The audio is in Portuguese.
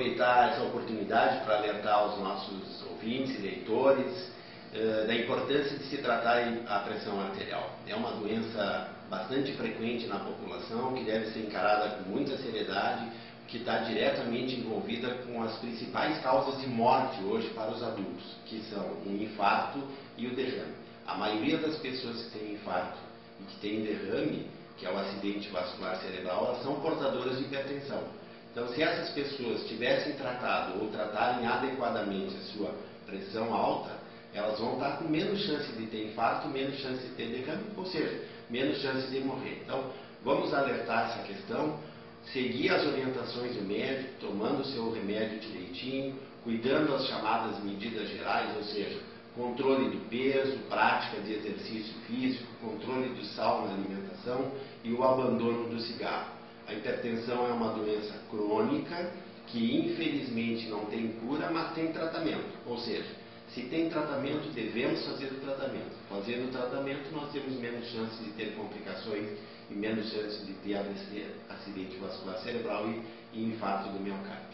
aproveitar essa oportunidade para alertar aos nossos ouvintes e leitores eh, da importância de se tratar a pressão arterial. É uma doença bastante frequente na população que deve ser encarada com muita seriedade, que está diretamente envolvida com as principais causas de morte hoje para os adultos, que são o infarto e o derrame. A maioria das pessoas que têm infarto e que têm derrame, que é o acidente vascular cerebral, elas são portadoras de hipertensão. Então, se essas pessoas tivessem tratado ou tratarem adequadamente a sua pressão alta, elas vão estar com menos chance de ter infarto, menos chance de ter derrame, ou seja, menos chance de morrer. Então, vamos alertar essa questão, seguir as orientações do médico, tomando o seu remédio direitinho, cuidando das chamadas medidas gerais, ou seja, controle do peso, prática de exercício físico, controle do sal na alimentação e o abandono do cigarro. Hipertensão é uma doença crônica que infelizmente não tem cura, mas tem tratamento. Ou seja, se tem tratamento, devemos fazer o tratamento. Fazendo o tratamento, nós temos menos chance de ter complicações e menos chance de ter acidente vascular cerebral e, e infarto do miocárdio.